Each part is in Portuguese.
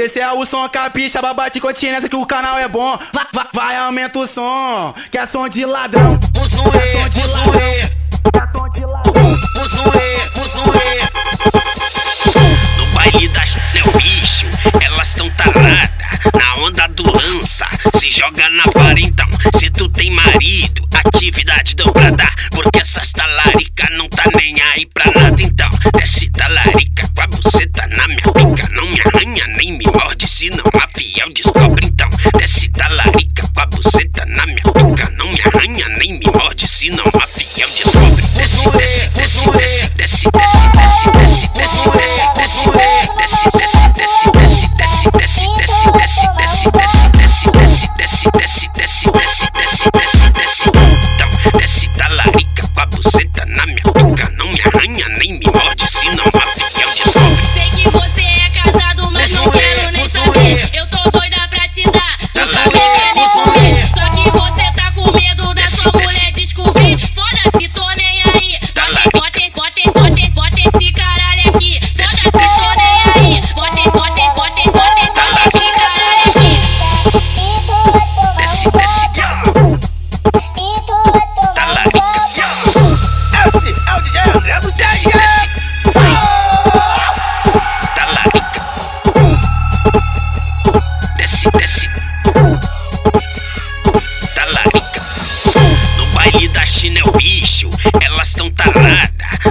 Esse é o som capixa, babate continência que o canal é bom. Vai, vai, vai, aumenta o som, que é som de ladrão. O som é, o som é. O som é, o som é. No baile das bicho, elas tão taradas. Na onda do lança, se joga na vara então. Se tu tem marido, atividade dobrada. Porque essas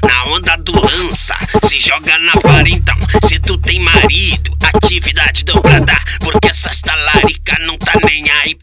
na onda do lança. Se joga na vara então, se tu tem marido, atividade dobrada. Porque essas talarica não tá nem aí